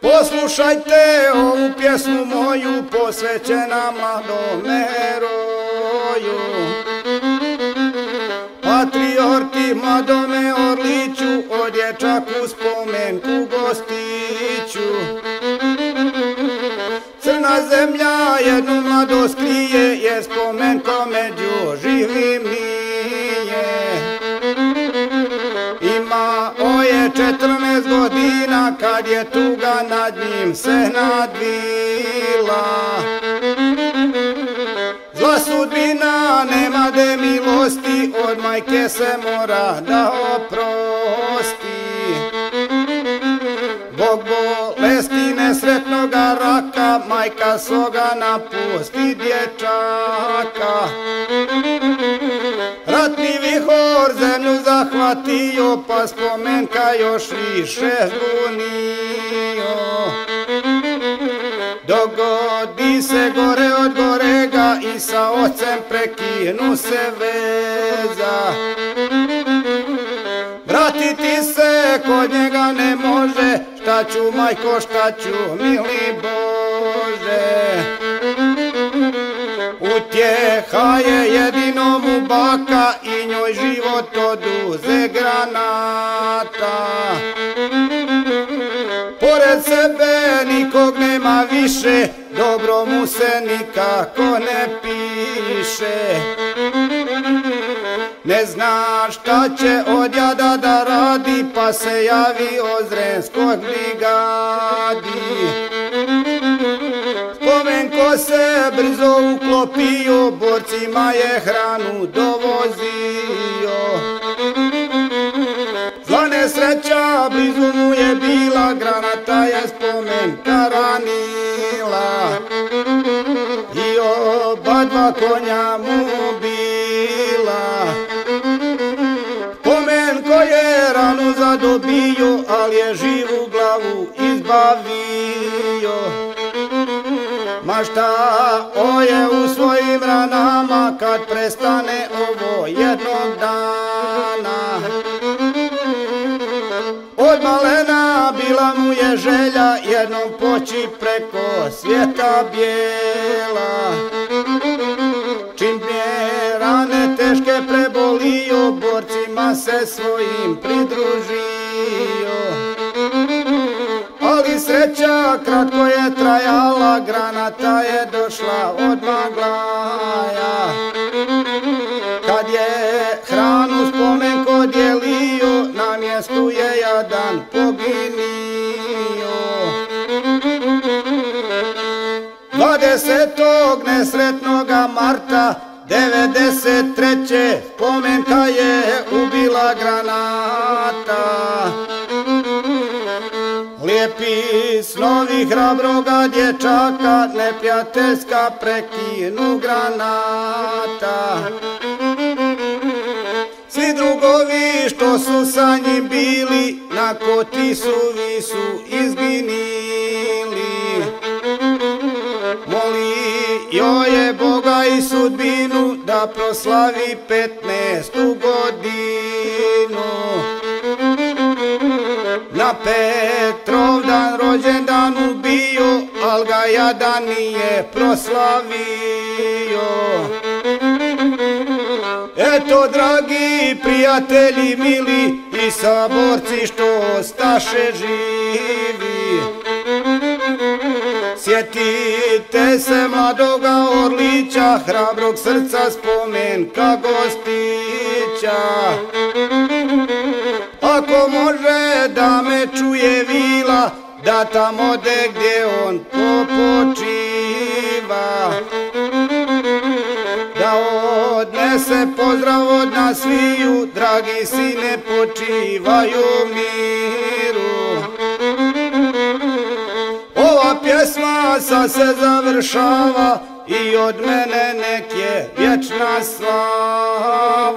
Poslušajte ovu pjesmu moju posvećena Madomero Patriorti mladome Orliću, od u spomenku gostiću. Crna zemlja jednu mladost krije, je spomenko među živom. 14 godina kad je tuga nad njim se nadvila. Zla sudbina nema de milosti od majke se mora da oprosti. Bog bolesti nesretnoga raka majka soga napusti dječaka. Ratni vihor zemlju zahvatio, pa spomenka još više zbunio. Dogodi se gore od gorega i sa ocem prekinu se veza. Vratiti se kod njega ne može, šta ću majko, šta ću mili Bože. Utjeha je jedino mu baka i njoj život oduze granata. Pored sebe nikog nema više, dobro mu se nikako ne piše. Ne zna šta će od jada da radi, pa se javi od zrenskog brigadi se brzo uklopio, borcima je hranu dovozio. Zla nesreća blizu mu je bila, granata je spomen taranila. I oba dva konja mu šta oje u svojim ranama kad prestane ovo jednog dana. Od malena bila mu je želja jednom poći preko svijeta bijela. Čim je rane teške prebolio borcima se svojim pridružio. Ali sreća kratko je trajala, granata je došla od maglaja. Kad je hranu spomenko dijelio, na mjestu je jadan poginio. Dvadesetog nesretnoga marta, 93. spomenka je ubila granata lijepi snovi hrabroga dječaka, nepjateljska prekinu granata. Svi drugovi što su sa njim bili, na koti su visu izginili. Moli joj je Boga i sudbinu da proslavi petnestu godinu. Na Petrovdan rođendan ubio, al ga jadan nije proslavio. Eto, dragi prijatelji mili i saborci što staše živi. Sjetite se mladoga Orlića, hrabrog srca spomenka gostića. Može da me čuje vila, da tamo ode gdje on popočiva. Da odnese pozdrav od nas sviju, dragi sine počivaju miru. Ova pjesma sa se završava i od mene nek je vječna slava.